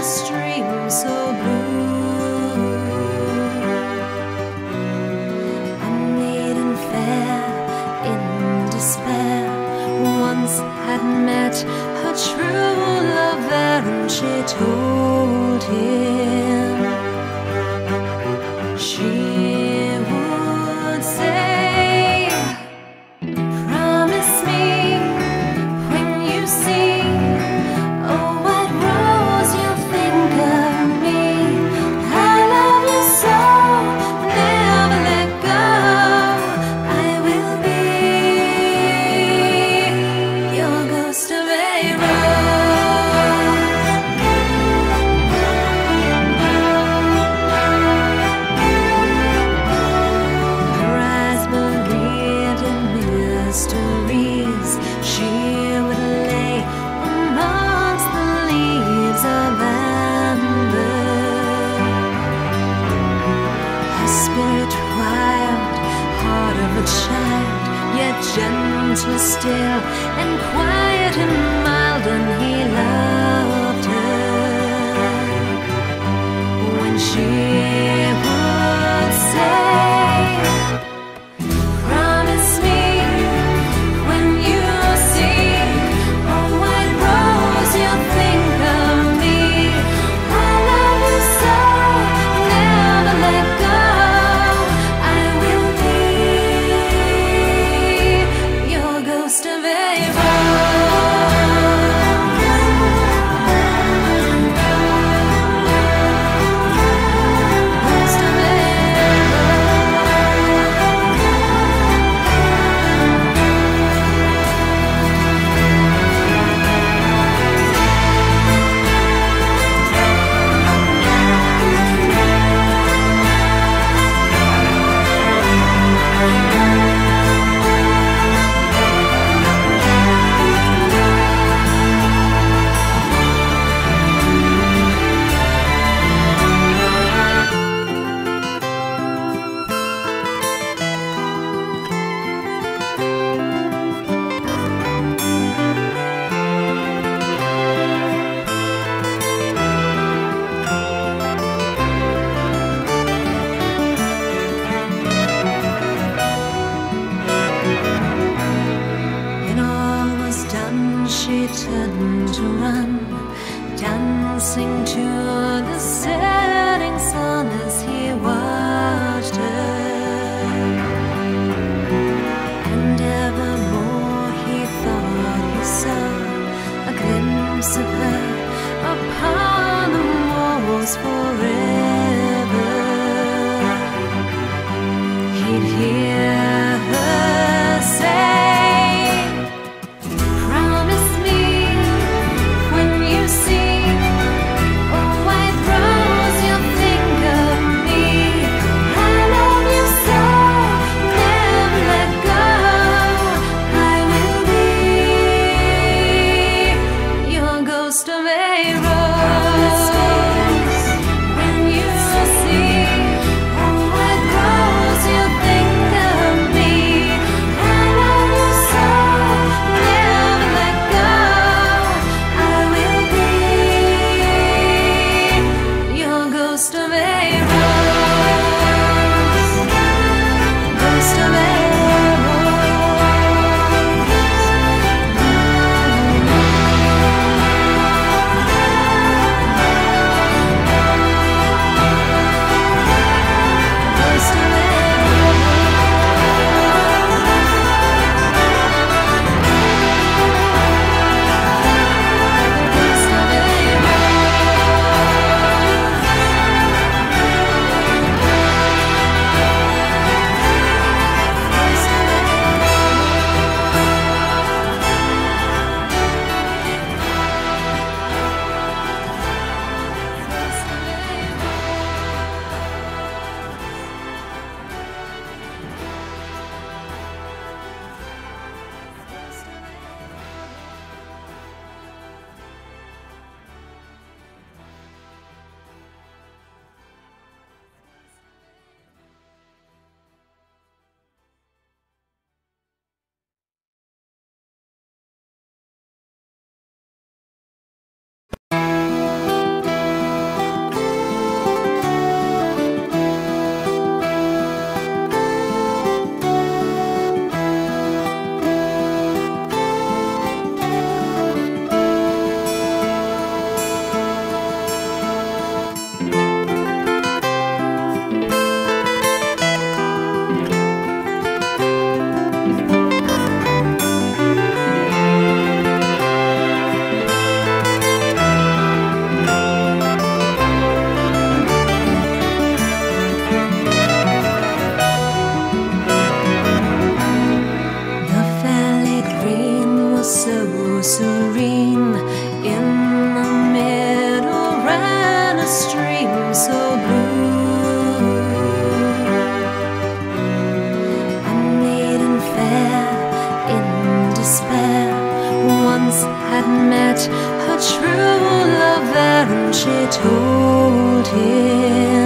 a stream so blue. Unmade and fair, in despair, once had met her true lover, and she told him. Yet gentle still, and quiet and mild, and once had met her true love, and she told him.